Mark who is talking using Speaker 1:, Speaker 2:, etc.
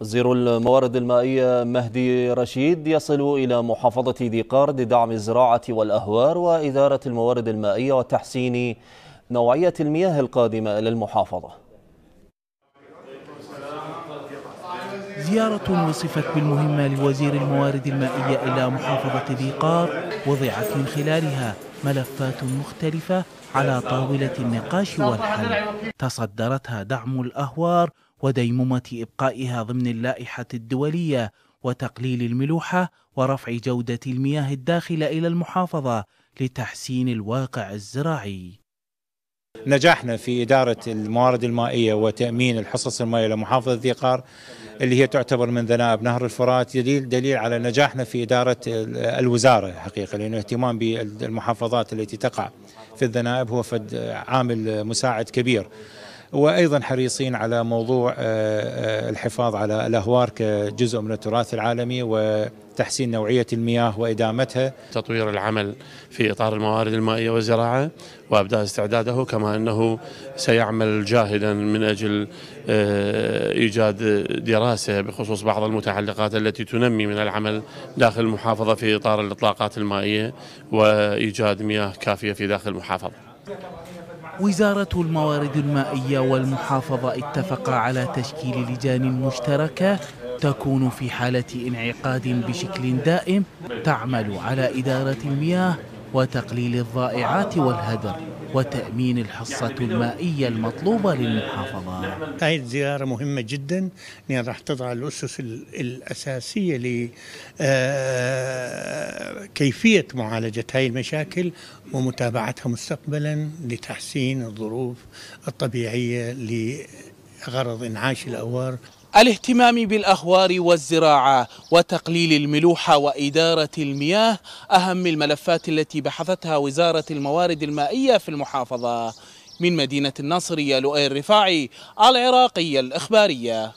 Speaker 1: وزير الموارد المائية مهدي رشيد يصل إلى محافظة ذي قار لدعم الزراعة والأهوار وإدارة الموارد المائية وتحسين نوعية المياه القادمة إلى المحافظة.
Speaker 2: زيارة وصفت بالمهمة لوزير الموارد المائية إلى محافظة ذي قار وضعت من خلالها ملفات مختلفة على طاولة النقاش والحل. تصدرتها دعم الأهوار وديمومة إبقائها ضمن اللائحة الدولية وتقليل الملوحة ورفع جودة المياه الداخلة إلى المحافظة لتحسين الواقع الزراعي.
Speaker 3: نجحنا في إدارة الموارد المائية وتأمين الحصص المائية لمحافظة ذي قار اللي هي تعتبر من ذنائب نهر الفرات. دليل دليل على نجاحنا في إدارة الوزارة حقيقة لأنه اهتمام بالمحافظات التي تقع في الذنائب هو فد عامل مساعد كبير. وأيضا حريصين على موضوع الحفاظ على الأهوار كجزء من التراث العالمي وتحسين نوعية المياه وإدامتها.
Speaker 4: تطوير العمل في إطار الموارد المائية والزراعة وأبداء استعداده كما أنه سيعمل جاهدا من أجل إيجاد دراسة بخصوص بعض المتعلقات التي تنمي من العمل داخل المحافظة في إطار الإطلاقات المائية وإيجاد مياه كافية في داخل المحافظة.
Speaker 2: وزارة الموارد المائية والمحافظة اتفقا على تشكيل لجان مشتركة تكون في حالة انعقاد بشكل دائم تعمل على إدارة المياه وتقليل الضائعات والهدر وتأمين الحصة المائية المطلوبة للمحافظة.
Speaker 5: هذه الزيارة مهمة جدا لأن راح تضع الأسس الأساسية لكيفية معالجة هذه المشاكل ومتابعتها مستقبلا لتحسين الظروف الطبيعية لغرض إنعاش الأوار.
Speaker 2: الاهتمام بالأهوار والزراعة وتقليل الملوحة وإدارة المياه أهم الملفات التي بحثتها وزارة الموارد المائية في المحافظة. من مدينة الناصرية لؤي الرفاعي العراقية الإخبارية.